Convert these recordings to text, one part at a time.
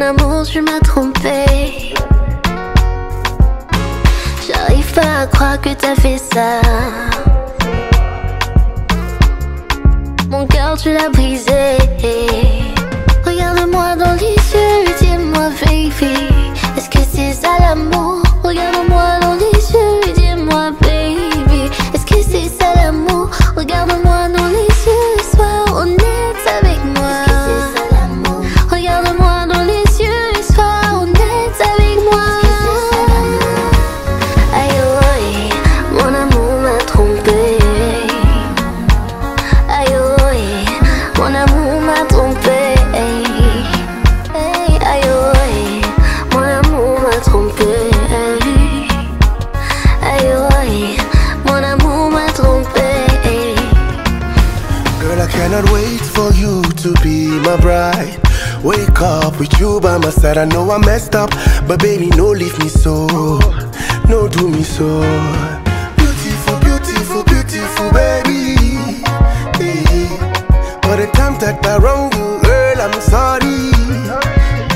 amour, tu m'as trompé. J'arrive pas à croire que t'as fait ça. Mon cœur, tu l'as brisé. Cannot wait for you to be my bride. Wake up with you by my side. I know I messed up, but baby, no leave me so. No do me so. Beautiful, beautiful, beautiful, baby. For the time that I wrong you, girl, I'm sorry.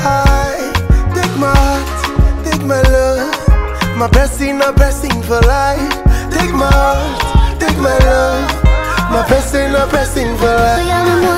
I take my heart, take my love, my blessing, a blessing for life. A for life.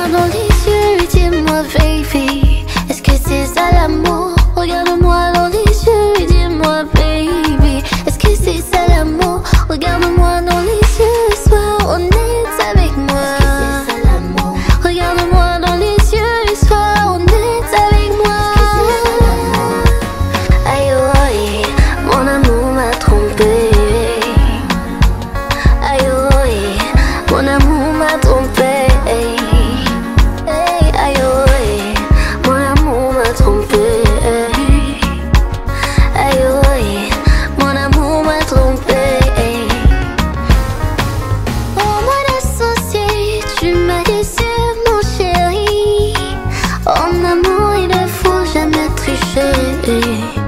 say